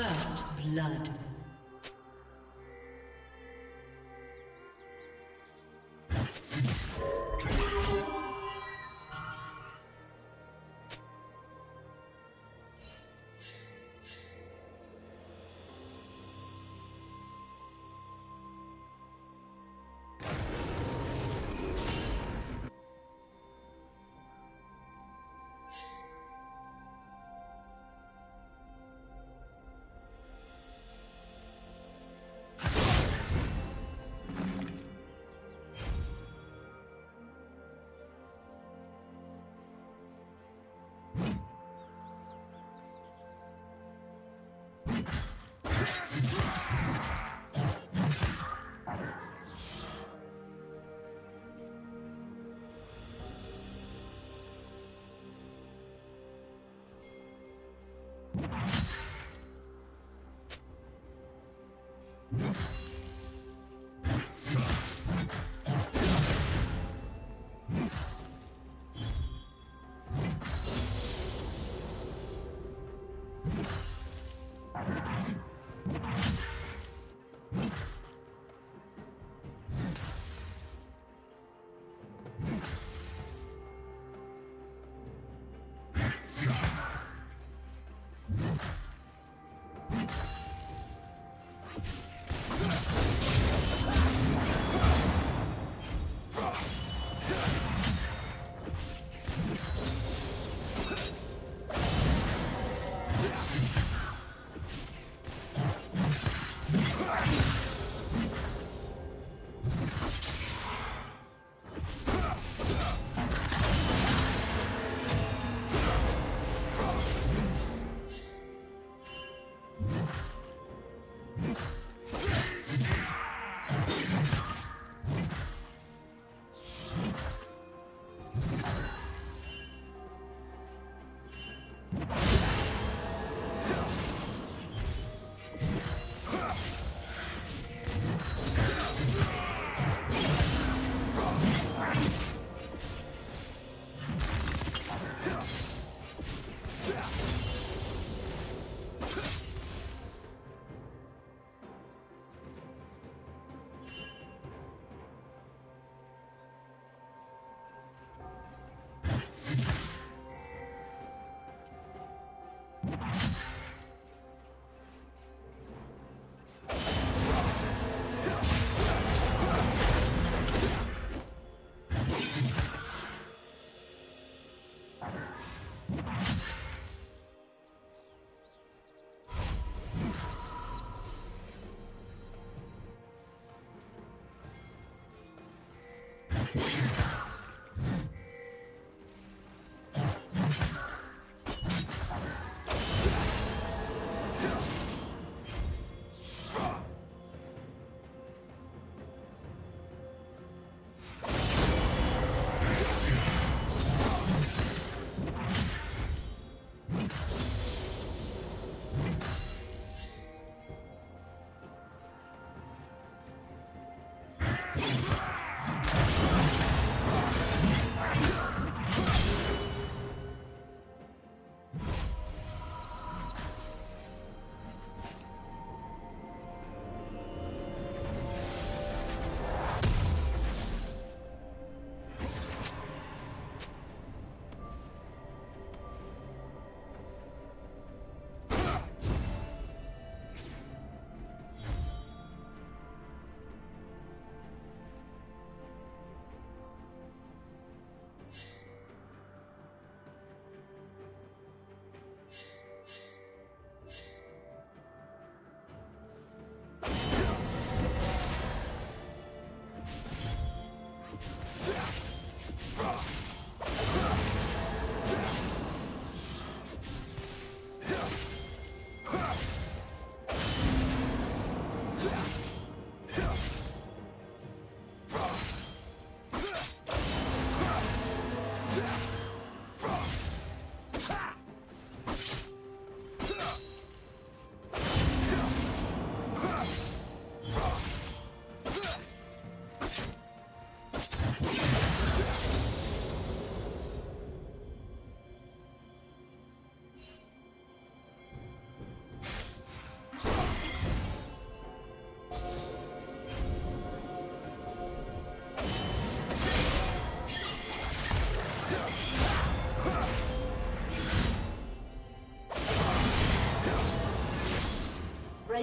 First blood.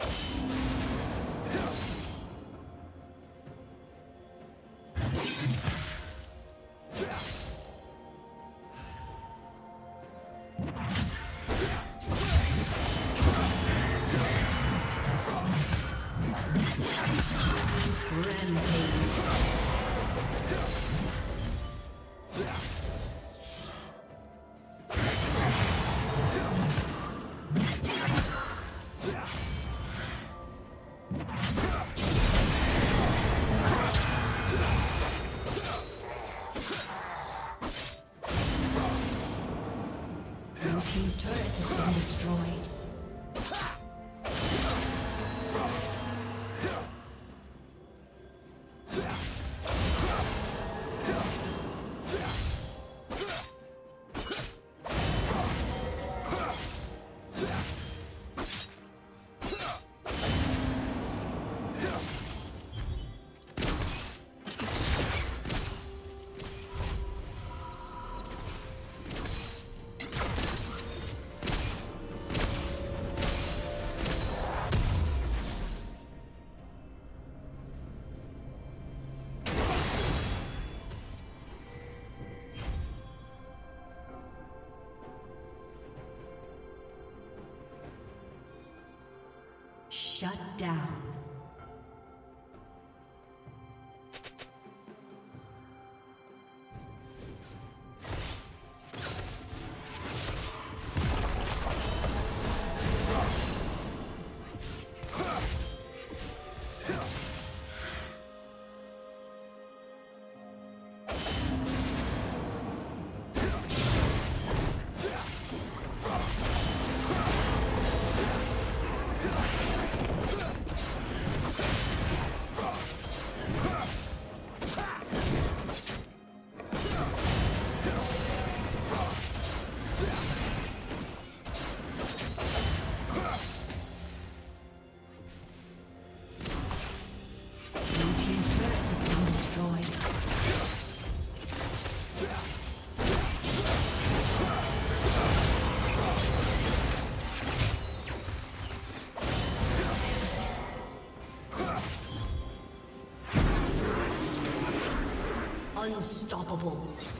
you Shut down. Unstoppable.